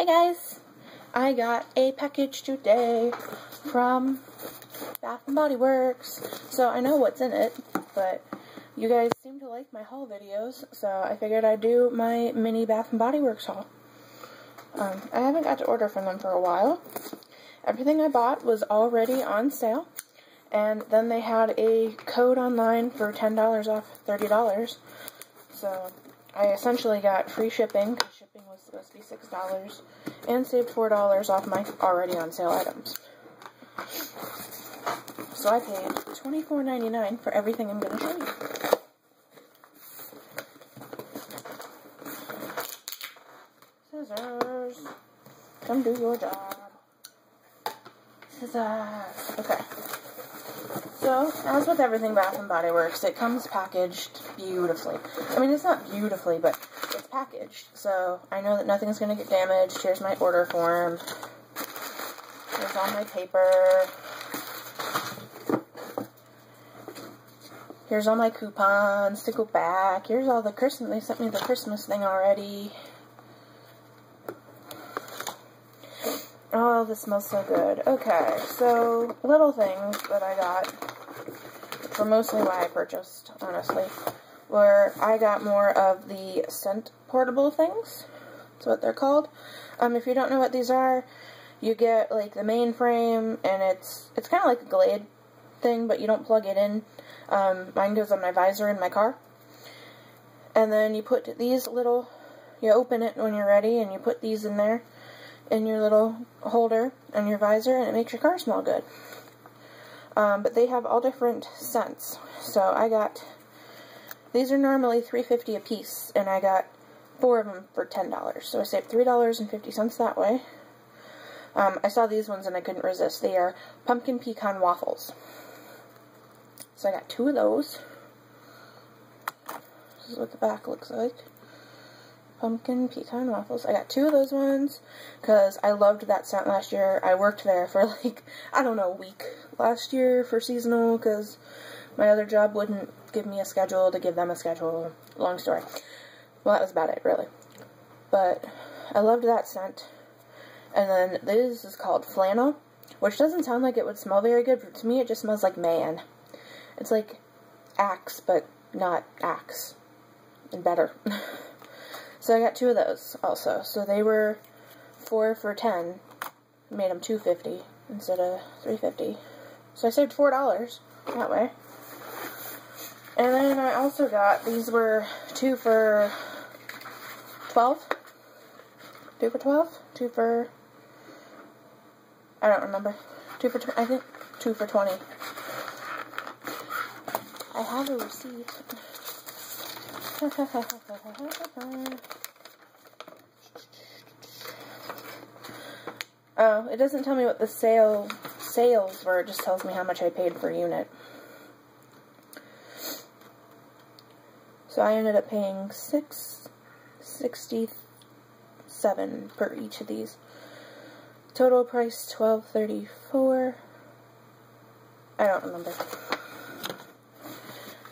Hey guys, I got a package today from Bath and Body Works. So I know what's in it, but you guys seem to like my haul videos, so I figured I'd do my mini Bath and Body Works haul. Um, I haven't got to order from them for a while. Everything I bought was already on sale, and then they had a code online for $10 off $30. So I essentially got free shipping, shipping was supposed to be $6, and saved $4 off my already on sale items. So I paid $24.99 for everything I'm going to show you. Scissors. Come do your job. Scissors. Okay. So, as with everything Bath and Body Works, it comes packaged beautifully. I mean, it's not beautifully, but packaged. So, I know that nothing's going to get damaged. Here's my order form. Here's all my paper. Here's all my coupons to go back. Here's all the Christmas. They sent me the Christmas thing already. Oh, this smells so good. Okay, so little things that I got were mostly why I purchased, honestly, where I got more of the scent portable things. That's what they're called. Um, if you don't know what these are, you get like the main frame, and it's it's kind of like a Glade thing, but you don't plug it in. Um, mine goes on my visor in my car. And then you put these little, you open it when you're ready, and you put these in there in your little holder on your visor, and it makes your car smell good. Um, but they have all different scents. So I got, these are normally $3.50 a piece, and I got four of them for $10. So I saved $3.50 that way. Um, I saw these ones and I couldn't resist. They are pumpkin pecan waffles. So I got two of those. This is what the back looks like. Pumpkin pecan waffles. I got two of those ones because I loved that scent last year. I worked there for like, I don't know, a week last year for seasonal because my other job wouldn't give me a schedule to give them a schedule. Long story. Well, that was about it, really. But I loved that scent. And then this is called flannel, which doesn't sound like it would smell very good, but to me it just smells like man. It's like Axe, but not Axe. And better. so I got two of those also. So they were four for ten. Made them two fifty instead of three fifty. So I saved four dollars that way. And then I also got these were two for twelve. Two for twelve. Two for I don't remember. Two for I think two for twenty. I have a receipt. oh, it doesn't tell me what the sale sales were, it just tells me how much I paid per unit. So I ended up paying six sixty seven per each of these. Total price twelve thirty four. I don't remember.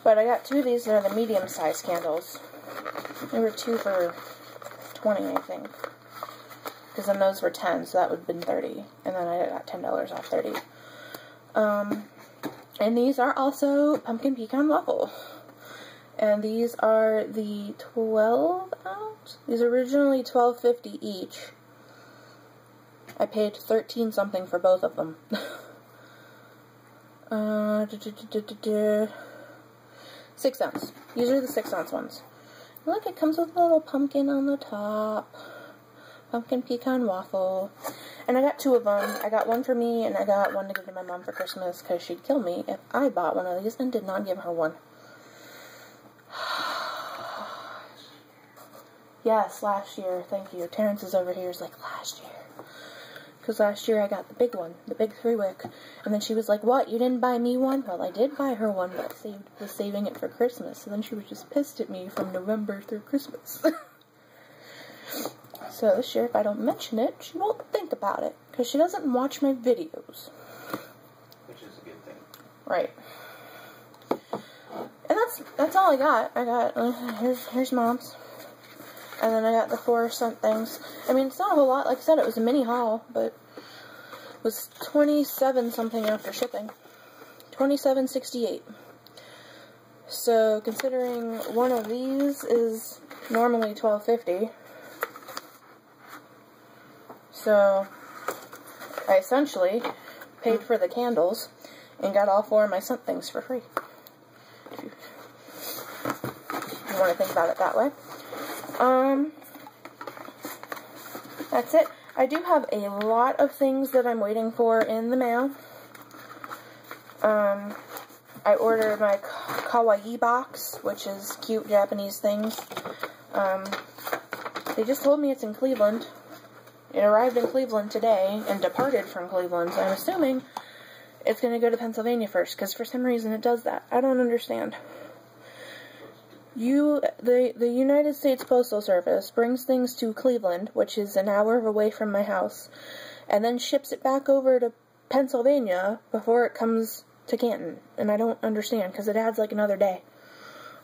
But I got two of these that are the medium sized candles. They were two for 20, I think. Because then those were 10, so that would have been 30. And then I got $10 off 30. Um, and these are also pumpkin pecan waffle. And these are the 12 ounce. These are originally 12.50 each. I paid 13 something for both of them. uh, da, da, da, Six ounce. These are the six ounce ones. Look, it comes with a little pumpkin on the top. Pumpkin pecan waffle. And I got two of them. I got one for me, and I got one to give to my mom for Christmas, because she'd kill me if I bought one of these and did not give her one. Yes, last year. Thank you. Terrence is over here. Is like, last year. Because last year I got the big one, the big three wick. And then she was like, what, you didn't buy me one? Well, I did buy her one, but saved, was saving it for Christmas. So then she was just pissed at me from November through Christmas. so this year, if I don't mention it, she won't think about it. Because she doesn't watch my videos. Which is a good thing. Right. And that's that's all I got. I got, uh, here's, here's mom's. And then I got the four scent things. I mean, it's not a whole lot. Like I said, it was a mini haul, but it was 27 something after shipping. 27.68. So considering one of these is normally 12.50. So I essentially paid for the candles and got all four of my scent things for free. If you want to think about it that way. Um, that's it. I do have a lot of things that I'm waiting for in the mail. Um, I ordered my kawaii box, which is cute Japanese things. Um, they just told me it's in Cleveland. It arrived in Cleveland today and departed from Cleveland, so I'm assuming it's going to go to Pennsylvania first, because for some reason it does that. I don't understand. You, the, the United States Postal Service brings things to Cleveland, which is an hour away from my house, and then ships it back over to Pennsylvania before it comes to Canton. And I don't understand, because it adds like another day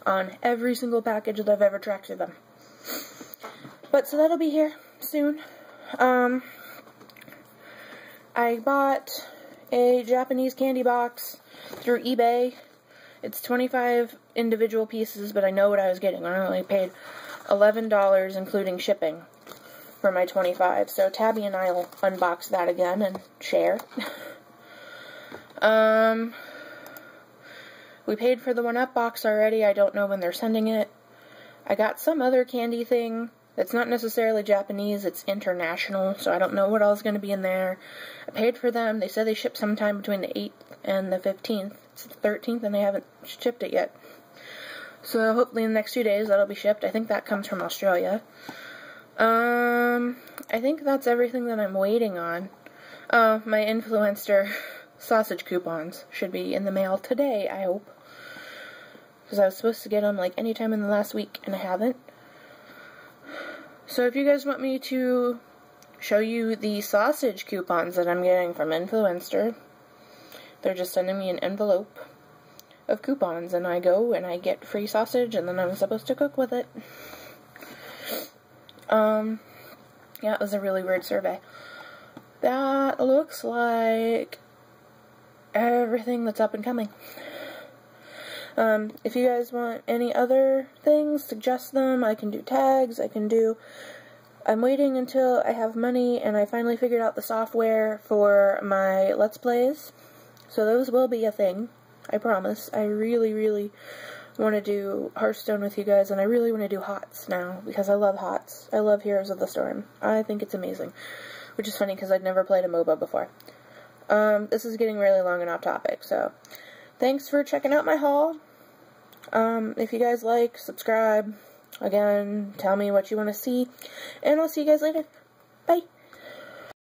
on every single package that I've ever tracked to them. But, so that'll be here soon. Um, I bought a Japanese candy box through eBay it's 25 individual pieces, but I know what I was getting. I only paid $11 including shipping for my 25. So Tabby and I will unbox that again and share. um, we paid for the 1-Up box already. I don't know when they're sending it. I got some other candy thing that's not necessarily Japanese, it's international, so I don't know what else is going to be in there. I paid for them. They said they ship sometime between the 8th and the 15th. It's the 13th and they haven't shipped it yet. So hopefully in the next few days that'll be shipped. I think that comes from Australia. Um, I think that's everything that I'm waiting on. Oh, my Influenster sausage coupons should be in the mail today, I hope. Because I was supposed to get them like any time in the last week and I haven't. So if you guys want me to show you the sausage coupons that I'm getting from Influenster, they're just sending me an envelope of coupons, and I go and I get free sausage, and then I'm supposed to cook with it. Um, yeah, it was a really weird survey. That looks like everything that's up and coming. Um, if you guys want any other things, suggest them. I can do tags, I can do... I'm waiting until I have money and I finally figured out the software for my Let's Plays. So those will be a thing. I promise. I really, really want to do Hearthstone with you guys, and I really want to do HOTS now, because I love HOTS. I love Heroes of the Storm. I think it's amazing. Which is funny, because I'd never played a MOBA before. Um, this is getting really long and off topic, so... Thanks for checking out my haul. Um, if you guys like, subscribe. Again, tell me what you want to see. And I'll see you guys later. Bye.